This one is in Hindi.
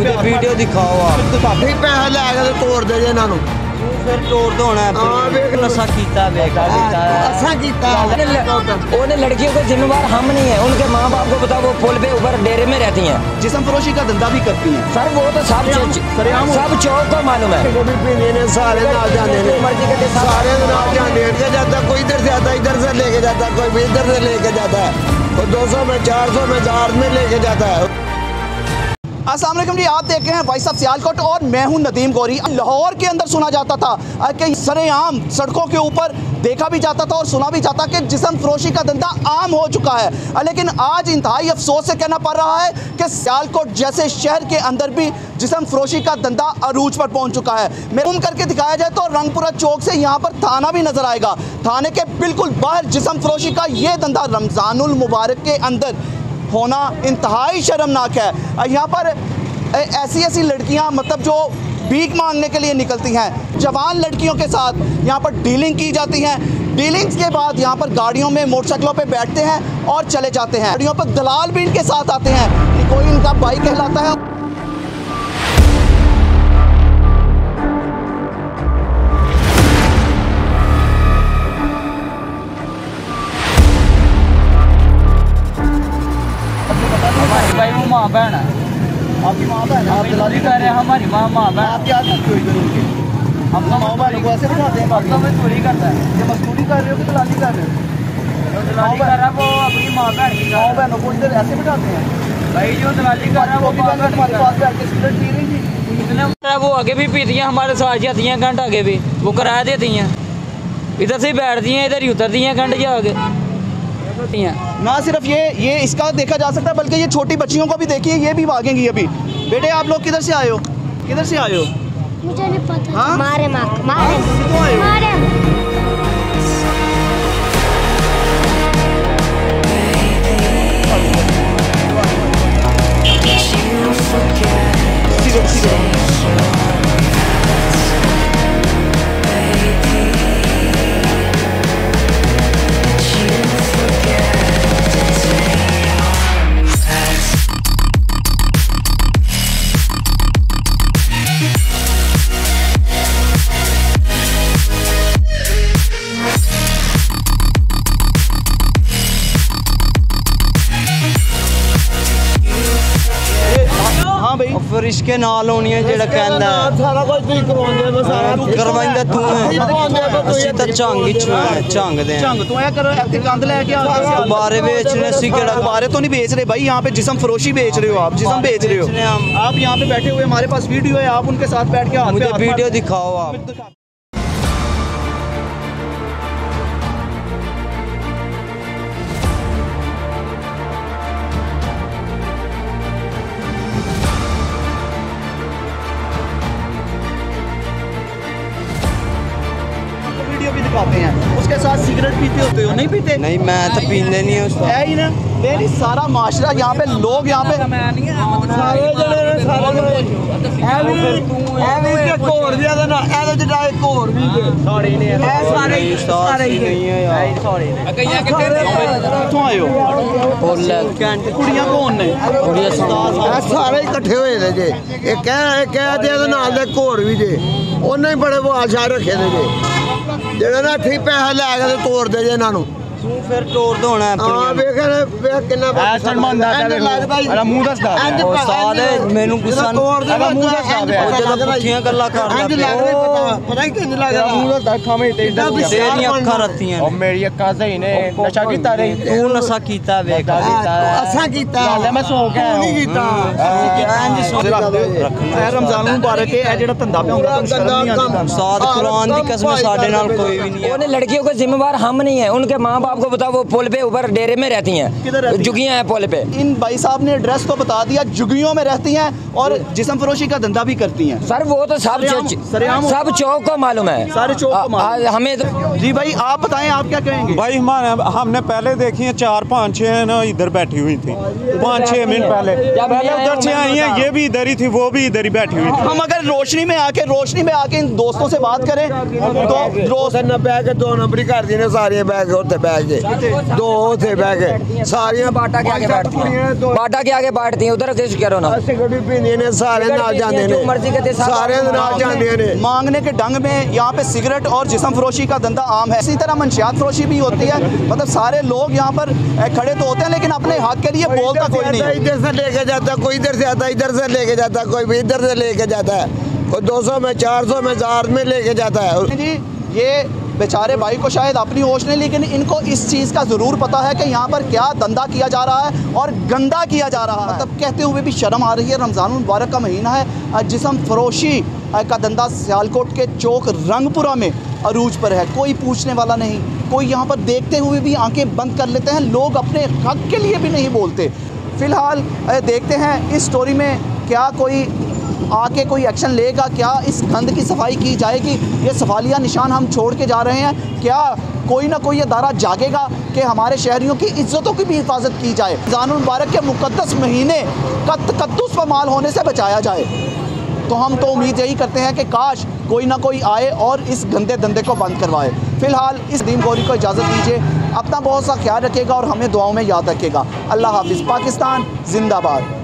मुझे वीडियो दिखाओ आप ਵੀ ਪੈਸਾ ਲੈ ਕੇ ਤੇ ਤੋੜ ਦੇ ਜੇ ਇਹਨਾਂ ਨੂੰ फिर तोड़ दो ना हाँ, देख लो। नशा कीता बेटा कीता है ਅਸਾਂ ਕੀਤਾ उन्हें लड़कियों को जिम्मेवार हम नहीं है उनके माँ बाप को बताओ वो पुल पे ऊपर डेरे में रहती हैं जिसम फरोशी का धंधा भी करती हैं सर वो तो सब सरेआम- सब चौक को मालूम है ਉਹ ਵੀ ਪੀਂਦੇ ਨੇ ਸਾਰੇ ਨਾਲ ਜਾਂਦੇ ਨੇ मर्जी के साथ सारे ਨਾਲ ਜਾਂਦੇ हैं इधर जाता कोई इधर से आता इधर से लेके जाता कोई भी इधर से लेके जाता है कोई 200 में 400 में 1000 में लेके जाता है वालेकुम जी, आप देख रहे हैं भाई साहब सियालकोट और मैं हूँ नदीम गौरी। लाहौर के अंदर सुना जाता था कि सरेआम सड़कों के ऊपर देखा भी जाता था और सुना भी जाता कि जिसम फरोशी का धंधा आम हो चुका है। लेकिन आज इंतहाई अफसोस से कहना पड़ रहा है कि सियालकोट जैसे शहर के अंदर भी जिसम फरोशी का धंधा अरूज पर पहुँच चुका है। मैं घूम करके दिखाया जाए तो रंगपुरा चौक से यहाँ पर थाना भी नज़र आएगा। थाने के बिल्कुल बाहर जिसम फरोशी का ये धंधा रमज़ानुल मुबारक के अंदर होना इंतहाई शर्मनाक है। यहाँ पर ऐसी ऐसी लड़कियाँ मतलब जो भीख मांगने के लिए निकलती हैं, जवान लड़कियों के साथ यहाँ पर डीलिंग की जाती हैं। डीलिंग्स के बाद यहाँ पर गाड़ियों में मोटरसाइकिलों पे बैठते हैं और चले जाते हैं। गाड़ियों पर दलाल भी इनके साथ आते हैं कोई इनका भाई कहलाता है। माँ बहन है। आपकी माँ बहन आप दलाली कर रहे हैं हमारी माँ माँ बहन आप क्या करते हो इधर उनके? हम तो माँ बहनों को ऐसे बिठाते हैं हम तो बाकी। मजदूरी करता है। ये मजदूरी कर रहे हो कि दलाली कर रहे हो? जो कर रहा है वो अपनी माँ बहन की माँ बहनों को इधर ऐसे बिठाते हैं? भाई जो दलाली कर रहा है वो वो भी बहन बहन पास बैठ के सिगरेट पी रही थी। वो आगे भी पीती हैं हमारे साथ जाती हैं घंटा आगे भी। वो किराया देती हैं। इधर से बैठती हैं इधर ही उतरती हैं घंटे आगे ना सिर्फ़ ये ये इसका देखा जा सकता है बल्कि ये छोटी बच्चियों को भी देखिए ये भी भागेंगी अभी। बेटे आप लोग किधर से आए हो? किधर से आए हो? मुझे नहीं पता। हाँ? मारे मारे। हो? मारे। हाँ भाई और फिर इसके नाल होनी है जेड़ा कहंदा है ਸਾਰਾ ਕੁਝ ਤੁਸੀਂ ਕਰਵਾਉਂਦੇ ਮੈਂ ਸਾਰਾ ਤੂੰ ਕਰਵਾਈਂਦਾ ਤੂੰ ਹੈ ਅਸੀਂ ਤਾਂ ਝੰਗ ਹੀ ਛੁਆ ਝੰਗ ਦੇ ਹਾਂ चंग तो ऐ करो ऐसे गंद लेके आ गुब्बारे बेचने से केड़ा गुब्बारे तो नहीं बेच रहे भाई यहाँ पे जिसम फरोशी बेच रहे हो आप जिसम बेच रहे बेचने हम। हो आप यहाँ पे बैठे हुए हमारे पास वीडियो है आप उनके साथ बैठ के हाथ पे मुझे हाथ वीडियो मार- दिखाओ आप पीते होते हो नहीं पीते नहीं मैं तो पींदे नहीं उस है ही ना नहीं सारा माशरा यहाँ पे लोग यहाँ पे ਸਾਰੇ ਜਿਹੜੇ ਨੇ ਸਾਰੇ ਐਵੇਂ ਕਿ ਘੋੜ ਵੀ ਆਦਾ ਨਾ ਇਹਦੇ ਚ ਡਾਇ ਘੋੜ ਵੀ ਜੇ साड़े ने ਇਹ ਸਾਰੇ नहीं सारे नहीं है यार कितों आए हो फुल कुड़ियां कौन ने ਇਹ ਸਾਰੇ ਇਕੱਠੇ ਹੋਏ ਨੇ ਜੇ ਇਹ ਕਹਿ ਇਹ ਕਹਿ ਤੇ ਇਹਦੇ ਨਾਲ ਦੇ ਘੋੜ ਵੀ ਜੇ ਉਹਨੇ ਹੀ ਬੜੇ ਬਹਾਲ ਸ਼ਾਹ ਰੱਖੇ ਨੇ ਜੇ ਜਿਹੜੇ ਨਾ ਠੀ ਪੈਸਾ ਲੈ ਕੇ ਤੇ ਤੋੜਦੇ ਜੇ ਇਹਨਾਂ ਨੂੰ। ਤੂੰ ਫਿਰ ਤੋੜ ਦੋਣਾ ਹਾਂ ਵੇਖ ਵੇਖ ਕਿੰਨਾ ਐ ਸਨਮਾਨ ਦਾ ਅਰੇ ਮੂੰਹ ਦੱਸਦਾ ਸਾਲ ਮੈਨੂੰ ਗੁੱਸਾ ਨਹੀਂ ਅਰੇ ਮੂੰਹ ਦੱਸਦਾ ਜਦੋਂ ਪੁੱਠੀਆਂ ਗੱਲਾਂ ਕਰਦਾ ਪਤਾ ਪਤਾ ਲੱਗਦਾ। ਮੂੰਹ ਦੱਸਦਾ ਖਾਵੇਂ ਤੇ ਇਦਾਂ ਤੇਰੀਆਂ ਅੱਖਾਂ ਰੱਤੀਆਂ ਉਹ ਮੇਰੀ ਅੱਖਾਂ ਸਹੀ ਨੇ। ਨਸ਼ਾ ਕੀਤਾ ਰੇ ਤੂੰ ਨਸ਼ਾ ਕੀਤਾ ਵੇਖ। ਕੀਤਾ। ਅਸਾਂ ਕੀਤਾ। ਮੈਂ ਸੋ ਗਿਆ। ਨਹੀਂ ਕੀਤਾ। ਰਮਜ਼ਾਨ ਮੁਬਾਰਕ ਹੈ ਇਹ ਜਿਹੜਾ ਧੰਦਾ ਪਿਆ ਹੁੰਦਾ ਤੁਹਾਨੂੰ ਸ਼ਰਮ ਨਹੀਂ ਆਉਂਦੀ ਤੁਹਾਨੂੰ साथ कुरान दी कसम साडे नाल कोई भी नहीं है उन्हें लड़कियों को जिम्मेवार हम नहीं है उनके माँ बाप को बताओ वो पुल पे ऊपर डेरे में रहती किधर रहती हैं हैं? जुगियाँ हैं पुल पे इन भाई साहब ने एड्रेस तो बता दिया जुगियों में रहती हैं और जिसम फरोशी का धंधा भी करती हैं सर वो तो सब सरेआम- चो- सरेआम- सब चौक को मालूम है सारे चौक को मालूम है। आ- हमें तो जी भाई आप बताएं आप क्या कहेंगे भाई हमारे हमने पहले देखी है चार पाँच छः है ना इधर बैठी हुई थी पाँच छः मिनट पहले जब पहले मैं आया उधर से हूं, आई मैं हैं ये भी भी इधर ही थी वो भी इधर ही बैठी हुई हम अगर रोशनी में आके रोशनी में आके इन दोस्तों से बात करें तो रोशन बैग दो नंबरी कर दी ने सारे बैग उठे बैग दो होते बैग सारिया बाटा के आगे बैठती हैं। बाटा के आगे बैठती हैं उधर किस करो ना। सारे नाल जाते ने। सारे नाल जाते ने। मांगने के ढंग में यहाँ पे सिगरेट और जिसम फरोशी का धंधा आम है। इसी तरह मंशियात फरोशी भी होती है। मतलब सारे लोग यहाँ पर खड़े तो होते हैं लेकिन अपने हाथ के लिए बोलता कोई नहीं इधर से लेके जाता कोई इधर से आता इधर से लेके जाता है कोई भी इधर से लेके जाता है। कोई 200 में 400 में हज़ार में लेके जाता है। जी ये बेचारे भाई को शायद अपनी होश नहीं लेकिन इनको इस चीज़ का ज़रूर पता है कि यहाँ पर क्या धंधा किया जा रहा है और गंदा किया जा रहा है। तब कहते हुए भी शर्म आ रही है रमज़ान मुबारक का महीना है। जिसम फरोशी का धंधा सियालकोट के चौक रंगपुरा में अरूज पर है। कोई पूछने वाला नहीं। कोई यहाँ पर देखते हुए भी आँखें बंद कर लेते हैं। लोग अपने हक के लिए भी नहीं बोलते। फ़िलहाल देखते हैं इस स्टोरी में क्या कोई आके कोई एक्शन लेगा? क्या इस गंद की सफ़ाई की जाएगी? ये सवालिया निशान हम छोड़ के जा रहे हैं। क्या कोई ना कोई अदारा जागेगा कि हमारे शहरियों की इज्जतों की भी हिफाजत की जाए? मुबारक के मुकदस महीने का तकद्दुस माल होने से बचाया जाए। तो हम तो उम्मीद यही करते हैं कि काश कोई ना कोई आए और इस गंदे धंधे को बंद करवाए। फ़िलहाल इस दीन गौरी को इजाज़त दीजिए। अपना बहुत सा ख्याल रखेगा और हमें दुआओं में याद रखेगा अल्लाह हाफिज़। पाकिस्तान जिंदाबाद।